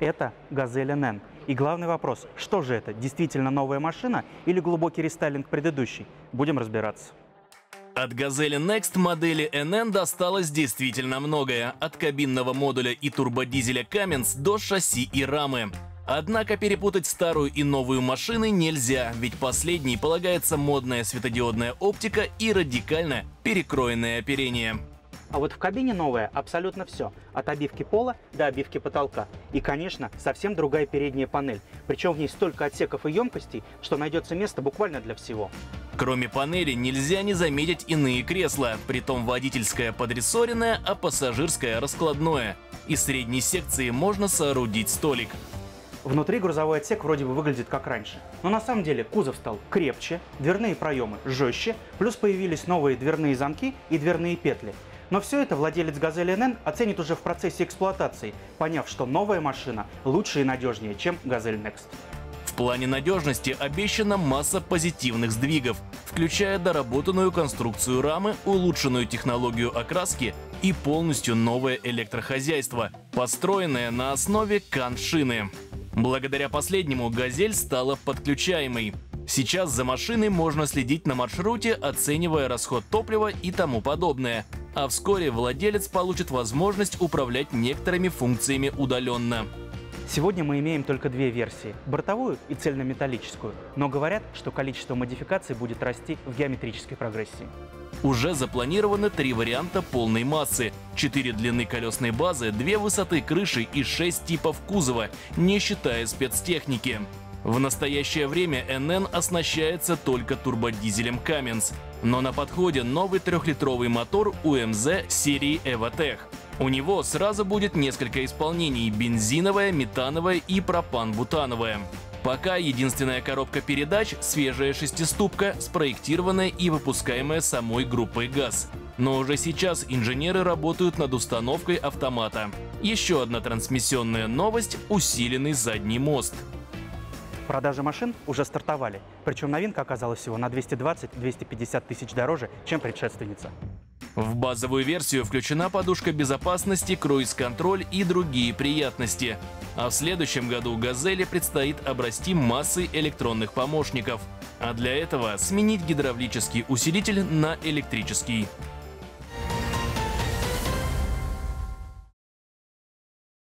Это «Газель НН». И главный вопрос, что же это, действительно новая машина или глубокий рестайлинг предыдущей? Будем разбираться. От «Газели Next» модели NN досталось действительно многое. От кабинного модуля и турбодизеля Cummins до шасси и рамы. Однако перепутать старую и новую машины нельзя, ведь последней полагается модная светодиодная оптика и радикально перекроенное оперение. А вот в кабине новое абсолютно все. От обивки пола до обивки потолка. И, конечно, совсем другая передняя панель. Причем в ней столько отсеков и емкостей, что найдется место буквально для всего. Кроме панели нельзя не заметить иные кресла, притом водительское подрессоренное, а пассажирское раскладное. Из средней секции можно соорудить столик. Внутри грузовой отсек вроде бы выглядит как раньше. Но на самом деле кузов стал крепче, дверные проемы жестче, плюс появились новые дверные замки и дверные петли. Но все это владелец «Газели НН» оценит уже в процессе эксплуатации, поняв, что новая машина лучше и надежнее, чем «Газель Next». В плане надежности обещана масса позитивных сдвигов, включая доработанную конструкцию рамы, улучшенную технологию окраски и полностью новое электрохозяйство, построенное на основе каншины. Благодаря последнему «Газель» стала подключаемой. Сейчас за машиной можно следить на маршруте, оценивая расход топлива и тому подобное. А вскоре владелец получит возможность управлять некоторыми функциями удаленно. Сегодня мы имеем только две версии – бортовую и цельнометаллическую, но говорят, что количество модификаций будет расти в геометрической прогрессии. Уже запланировано три варианта полной массы, четыре длины колесной базы, две высоты крыши и шесть типов кузова, не считая спецтехники. В настоящее время НН оснащается только турбодизелем Cummins, но на подходе новый трехлитровый мотор УМЗ серии EvoTech. У него сразу будет несколько исполнений – бензиновое, метановое и пропан-бутановое. Пока единственная коробка передач – свежая шестиступка, спроектированная и выпускаемая самой группой ГАЗ. Но уже сейчас инженеры работают над установкой автомата. Еще одна трансмиссионная новость – усиленный задний мост. Продажи машин уже стартовали, причем новинка оказалась всего на 220-250 тысяч дороже, чем предшественница. В базовую версию включена подушка безопасности, круиз-контроль и другие приятности. А в следующем году «Газели» предстоит обрасти массой электронных помощников. А для этого сменить гидравлический усилитель на электрический.